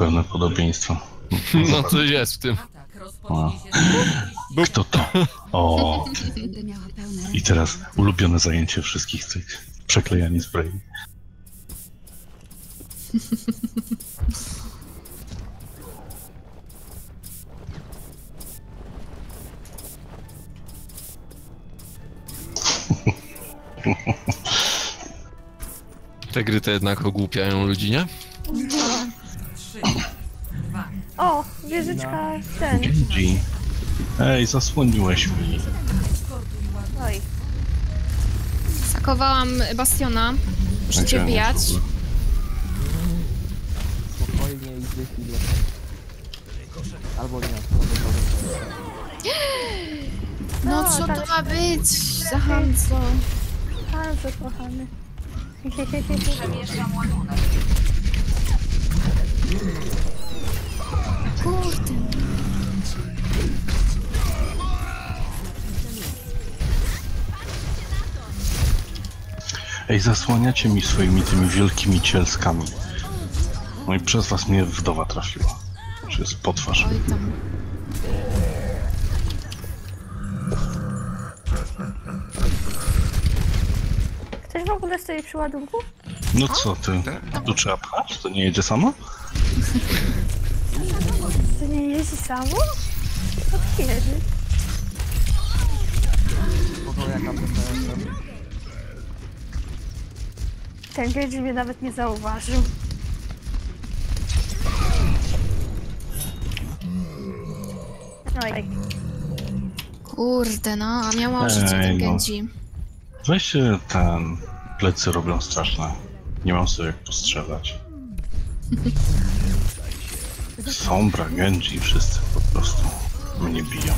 Pełne podobieństwo. No coś jest w tym. O. Kto to? O, I teraz ulubione zajęcie wszystkich tych przeklejanie spray. Te gry to jednak ogłupiają ludzi, nie? Wieżyczka ten. Genji. Ej, zasłoniłeś mi. Oj, Sakowałam Bastiona. Muszę cię wbijać. Spokojnie i dwie chwile. Albo nie, No No, co tak. to ma być? Za Hanzo. bardzo kochany. Kurde. Ej, zasłaniacie mi swoimi tymi wielkimi cielskami. No i przez was mnie wdowa trafiła. Czy jest potwarz? Oj tam. Ktoś w ogóle stoi przy ładunku? No co ty? Tu trzeba pchać? To nie jedzie samo? Nie jeździ samo? Od kiedy? spokojnie jaka PPS. Ten Genji mnie nawet nie zauważył. Oj, Kurde no, a miała życie Ej, ten no. Genji. Weźcie ten... Plecy robią straszne. Nie mam sobie jak postrzelać. Sombra, Genji, wszyscy po prostu mnie biją.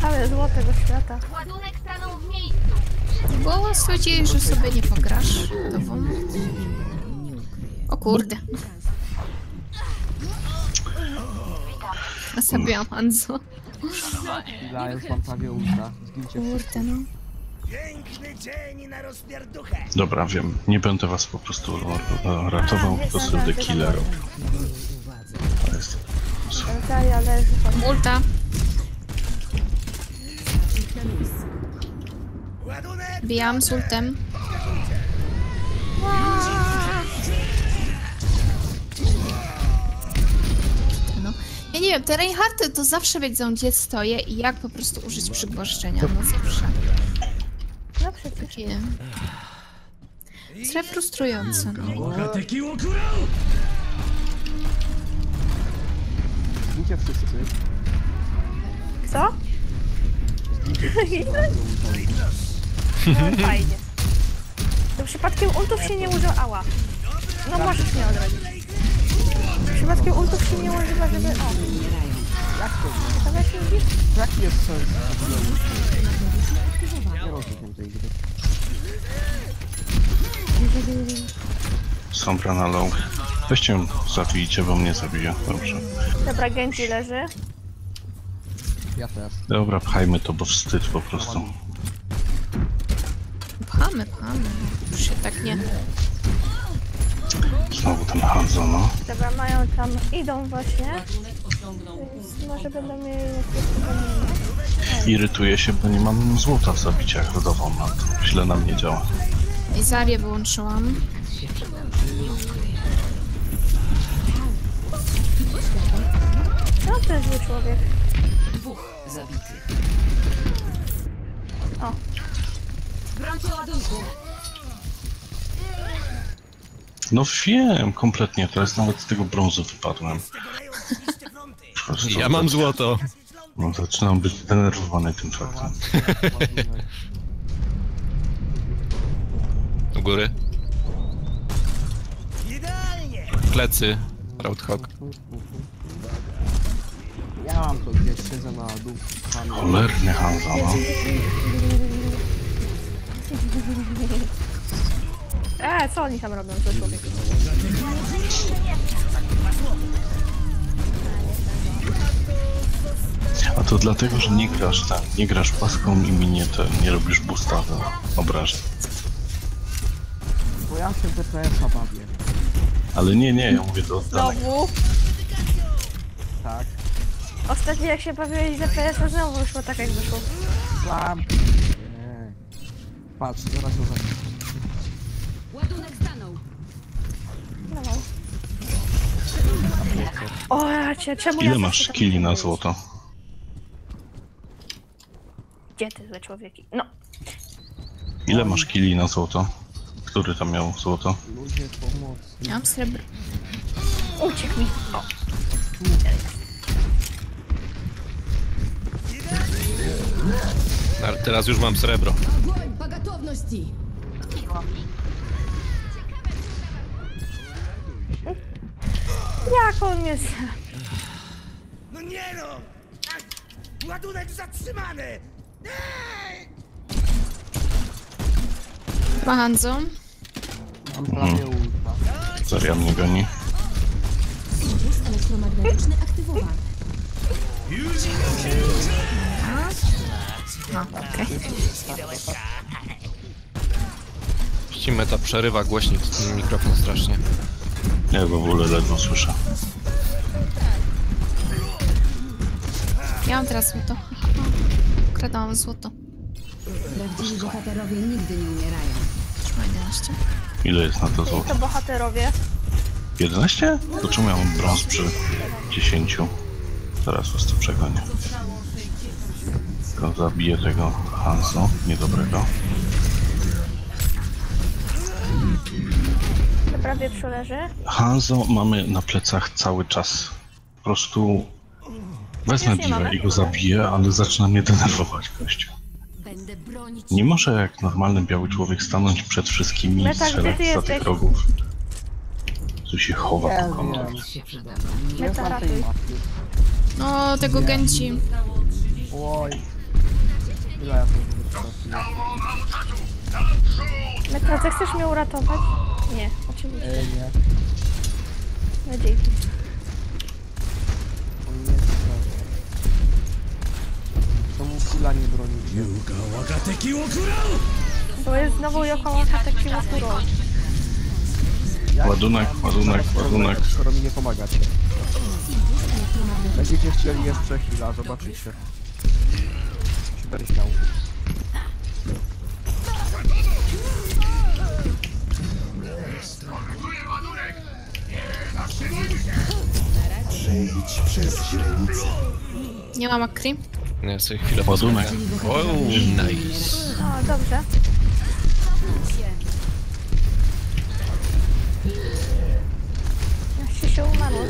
całe złotego świata. Ładunek stanął w miejscu. Bo stwierdziłeś, że sobie nie pograsz. Nową. O kurde. A zabiłam Hanzo. Chwila, już mam prawie ulta. Zgincie Kurde no. Dobra, wiem. Nie będę was po prostu e, ratował, tylko sobie the killer robił. Rosalia leży. Ulta. Bijam z ultem. No. Ja nie wiem, te Reinhardty to zawsze wiedzą, gdzie stoję i jak po prostu użyć przygłaszczenia. No zawsze. No przecież. Takie... Trochę frustrujące, no. Zgincie wszyscy. Co? No fajnie. To przypadkiem ultów się nie używa... Ała. No możesz mnie odrodzić. Przypadkiem ultów się nie używa, żeby... O, Jak to? bić. Jaki jest sens? Nie rozumiem tej gry. Sombra na low. Weźcie ją, zabijcie, bo mnie zabija. Dobrze. Dobra, Genji leży. Ja też. Dobra, pchajmy to, bo wstyd po prostu. Pchamy, pchamy. Już się tak nie... Znowu ten Hanzo, no. Dobra, mają tam... Idą właśnie. Więc może będą mieli jakieś wspomnienia. Irytuję się, bo nie mam złota w zabiciach rodową na to. Źle na mnie działa. I Zarię wyłączyłam. Człowiek. O, Brońcie ładunku. No wiem, kompletnie. Teraz nawet z tego brązu wypadłem. Ja mam złoto. No, zaczynam być zdenerwowany tym faktem. U góry. Plecy. Roadhog. Ja mam to gdzieś, siedzę na dół. Cholerny Hanzo, no. e, co oni tam robią, zły człowiek? A to dlatego, że nie grasz tam, nie grasz paską i mi nie, te, nie robisz boosta do obrażeń. Bo ja się w DPS-a bawię. Ale nie, nie, ja mówię do oddanych. Znowu? Tak. Ostatnio jak się bawiłeś z to znowu wyszło tak jak wyszło. Slam. Nie. Patrz, zaraz zobaczę. Ładunek stanął. No. O, ja cię, czemu Ile ja masz kili na złoto? Gdzie ty złe człowieki? No, Ile masz kili na złoto? Który tam miał złoto? Ludzie pomocy. Ja mam srebro. uciekł mi. O, Ale teraz już mam srebro. Огонь по готовности. jak on jest... No nie no! Ach, Ładunek zatrzymany! Ma Hanzo. Mam prawie ulta. Zaria mnie goni. Impuls elektromagnetyczny aktywowany. No, okej. Ci meta przerywa głośnik mikrofon strasznie. Ja w ogóle ledwo słyszę. Ja mam teraz złoto. Kradałam złoto. Prawdziwi bohaterowie nigdy nie umierają. Trzymaj 11. Ile jest na to złoto? to bohaterowie. 11? To czemu ja mam brąz przy 10? Teraz was to przegonię. Tylko zabiję tego Hanzo, niedobrego. To prawie przyleży. Hanzo mamy na plecach cały czas. Po prostu wezmę diwę i go zabiję, ale zaczyna mnie denerwować gościu. Nie może jak normalny biały człowiek stanąć przed wszystkimi i strzelać za jesteś? tych rogów. Tu się chowa Ja po kątach. No, tego Genci. Oj. Ile ja to? Metrodze, chcesz mnie uratować? Nie, oczywiście. Ej, nie. No dzięki. On nie chce. Czemu kula nie broni? Bo jest znowu Yoko Kimakurą. Jak Ładunek, ładunek, ładunek. Skoro mi nie pomagacie. Będziecie chcieli jeszcze chwila, zobaczycie. Się będę śmiał. Nie ma makri. Nie, sobie chwilę Ładunek. Wow, nice. O, dobrze. Jak się się umarło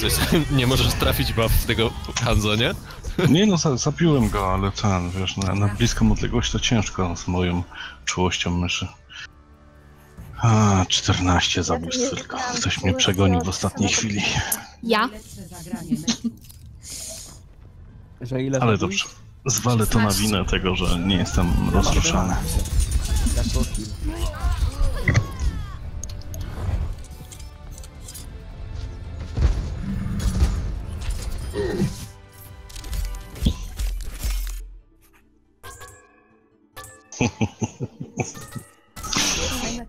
To jest, nie możesz trafić buff w tego Hanzo, nie? Nie no, za- zabiłem go, ale ten, wiesz, na, na bliską odległość to ciężko z moją czułością myszy. A, 14 zabójstw tylko. Ktoś mnie przegonił w ostatniej chwili. Ja. Ale dobrze. Zwalę to na winę tego, że nie jestem rozruszany.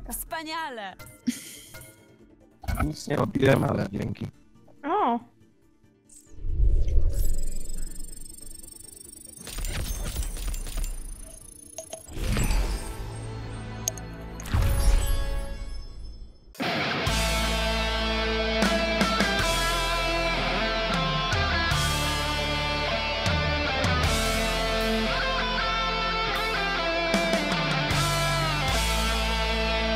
Wspaniale! Nic nie robiłem, ale dzięki.